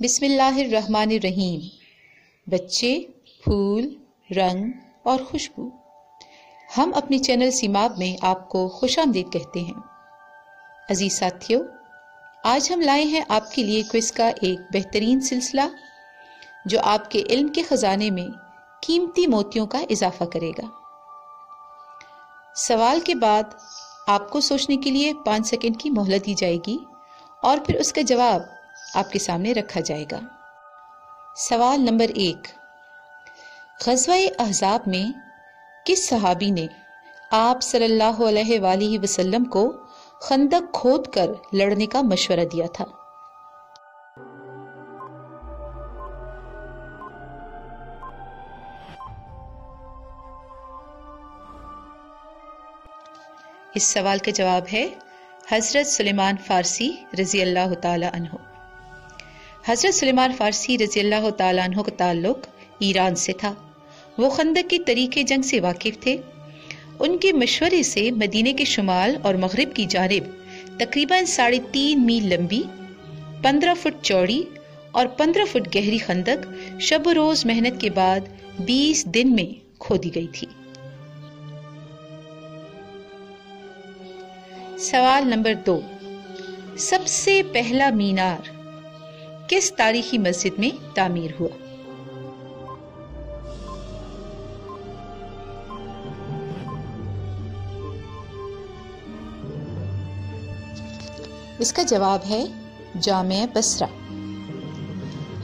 بسم اللہ الرحمن الرحیم۔ بچے، پھول، رنگ اور خوشبو۔ ہم اپنے چینل سیماب میں آپ کو خوش آمدید کہتے ہیں۔ عزیز ساتھیوں آج ہم لائے ہیں آپ کے لیے کوئز کا ایک بہترین سلسلہ، جو آپ کے علم کے خزانے میں قیمتی موتیوں کا اضافہ کرے گا۔ سوال کے بعد آپ کو سوچنے کے لیے پانچ سیکنڈ کی مہلت دی جائے گی اور پھر اس کا جواب آپ کے سامنے رکھا جائے گا۔ سوال نمبر ایک، غزوہ احزاب میں کس صحابی نے آپ صلی اللہ علیہ وآلہ وسلم کو خندق کھود کر لڑنے کا مشورہ دیا تھا؟ اس سوال کا جواب ہے حضرت سلیمان فارسی رضی اللہ تعالی عنہ۔ حضرت سلیمان فارسی رضی اللہ تعالیٰ عنہ کا تعلق ایران سے تھا۔ وہ خندق کی طریقے جنگ سے واقف تھے۔ ان کے مشورے سے مدینے کے شمال اور مغرب کی جانب تقریباً ساڑھے تین میل لمبی، پندرہ فٹ چوڑی اور پندرہ فٹ گہری خندق شب و روز محنت کے بعد بیس دن میں کھودی گئی تھی۔ سوال نمبر دو۔ سب سے پہلا مینار کس تاریخی مسجد میں تعمیر ہوا؟ اس کا جواب ہے جامع بسرا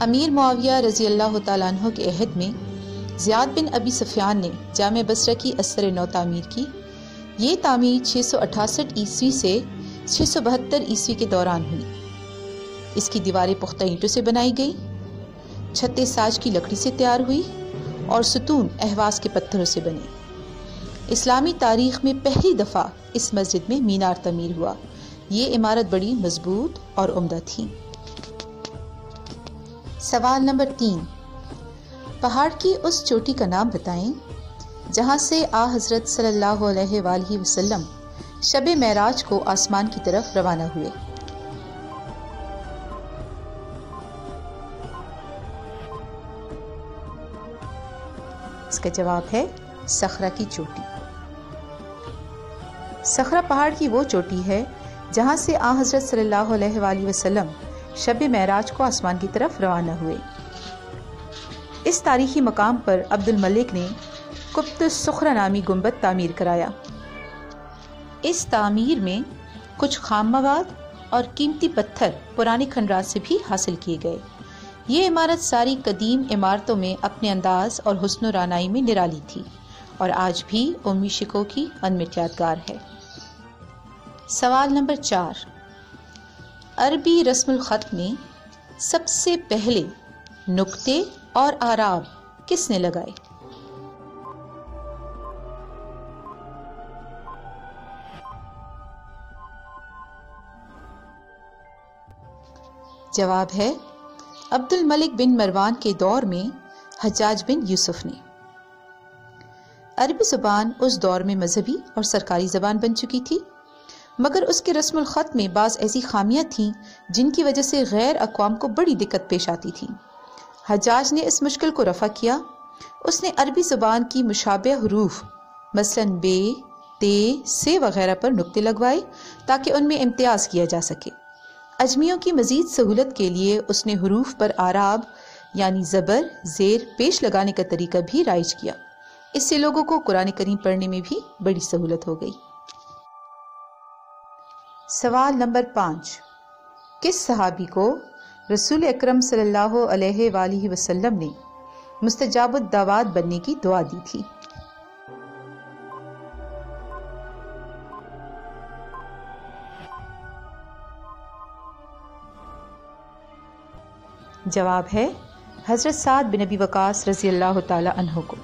امیر معاویہ رضی اللہ تعالیٰ عنہ کے عہد میں زیاد بن ابی سفیان نے جامع بسرا کی اثر نو تعمیر کی۔ یہ تعمیر 668 عیسوی سے 672 عیسوی کے دوران ہوئی۔ اس کی دیواریں پختہ اینٹوں سے بنائی گئی چھتے ساج کی لکڑی سے تیار ہوئی اور ستون احواز کے پتھروں سے بنے۔ اسلامی تاریخ میں پہلی دفعہ اس مسجد میں مینار تعمیر ہوا۔ یہ عمارت بڑی مضبوط اور عمدہ تھی۔ سوال نمبر تین۔ پہاڑ کی اس چوٹی کا نام بتائیں، جہاں سے آ حضرت صلی اللہ علیہ وآلہ وسلم شب معراج کو آسمان کی طرف روانہ ہوئے۔ اس کا جواب ہے سخرا کی چوٹی۔ سخرا پہاڑ کی وہ چوٹی ہے جہاں سے آ حضرت صلی اللہ علیہ وآلہ وسلم شب معراج کو آسمان کی طرف روانہ ہوئے۔ اس تاریخی مقام پر عبد الملک نے کپت سخرا نامی گنبد تعمیر کرایا۔ اس تعمیر میں کچھ خام مواد اور قیمتی پتھر پرانے کھنڈرات سے بھی حاصل کیے گئے۔ یہ عمارت ساری قدیم عمارتوں میں اپنے انداز اور حسن و رانائی میں نرالی تھی اور آج بھی امی شکو کی انمٹ یادگار ہے۔ سوال نمبر چار۔ عربی رسم الخط میں سب سے پہلے نقطے اور آراب کس نے لگائے؟ جواب ہے عبد الملک بن مروان کے دور میں حجاج بن یوسف نے۔ عربی زبان اس دور میں مذہبی اور سرکاری زبان بن چکی تھی، مگر اس کے رسم الخط میں بعض ایسی خامیاں تھیں جن کی وجہ سے غیر اقوام کو بڑی دقت پیش آتی تھی۔ حجاج نے اس مشکل کو رفع کیا۔ اس نے عربی زبان کی مشابہ حروف، مثلا بے، تے، سے وغیرہ پر نقطے لگوائے تاکہ ان میں امتیاز کیا جا سکے۔ اجمیوں کی مزید سہولت کے لیے اس نے حروف پر آراب یعنی زبر، زیر پیش لگانے کا طریقہ بھی رائج کیا۔ اس سے لوگوں کو قرآن کریم پڑھنے میں بھی بڑی سہولت ہو گئی۔ سوال نمبر پانچ۔ کس صحابی کو رسول اکرم صلی اللہ علیہ وآلہ وسلم نے مستجاب الدعوات بننے کی دعا دی تھی؟ جواب ہے، حضرت سعد بن نبی وقاص رضی اللہ تعالی عنہ کو۔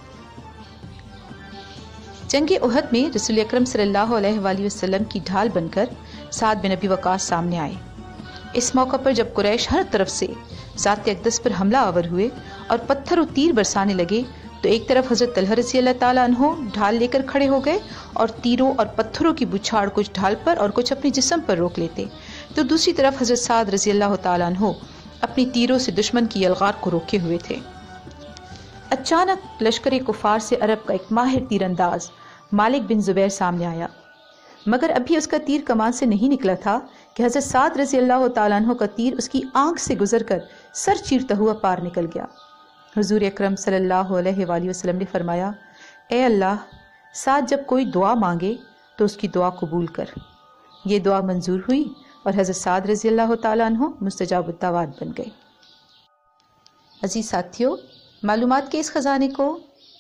جنگ احد میں رسول اکرم صلی اللہ علیہ وآلہ وسلم کی ڈھال بن کر سعد بن نبی وقاص سامنے آئے۔ اس موقع پر جب قریش ہر طرف سے ذات اقدس پر حملہ آور ہوئے اور پتھر و تیر برسانے لگے، تو ایک طرف حضرت طلحہ رضی اللہ تعالیٰ عنہ ڈھال لے کر کھڑے ہو گئے اور تیروں اور پتھروں کی بچھاڑ کچھ ڈھال پر اور کچھ اپنے جسم پر روک لیتے۔ تو دوسری طرف حضرت سعد رضی اللہ تعالیٰ عنہ اپنی تیروں سے دشمن کی یلغار کو روکے ہوئے تھے۔ اچانک لشکر کفار سے عرب کا ایک ماہر تیر انداز مالک بن زبیر سامنے آیا۔ مگر ابھی اس کا تیر کمان سے نہیں نکلا تھا کہ حضرت سعد رضی اللہ تعالیٰ عنہ کا تیر اس کی آنکھ سے گزر کر سر چیرتا ہوا پار نکل گیا۔ حضور اکرم صلی اللہ علیہ وآلہ وسلم نے فرمایا، اے اللہ ساتھ جب کوئی دعا مانگے تو اس کی دعا قبول کر۔ یہ دعا منظور ہوئی اور حضرت سعد رضی اللہ تعالیٰ عنہ مستجاب الدعوات بن گئے۔ عزیز ساتھیوں معلومات کے اس خزانے کو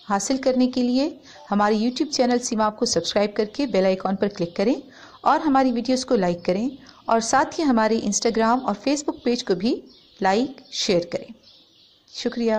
حاصل کرنے کے لیے ہماری یوٹیوب چینل سیما کو سبسکرائب کر کے بیل آئیکن پر کلک کریں اور ہماری ویڈیوز کو لائک کریں اور ساتھ ہی ہمارے انسٹاگرام اور فیس بک پیج کو بھی لائک، شیئر کریں۔ شکریہ۔